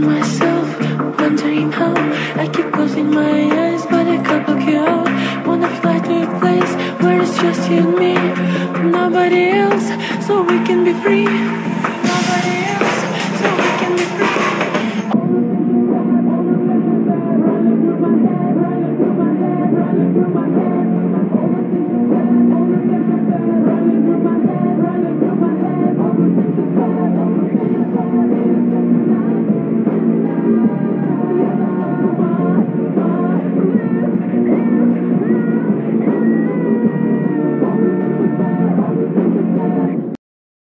myself, wondering how. Oh. I keep closing my eyes, but I can't look you out. Wanna fly to a place where it's just you and me, nobody else, so we can be free.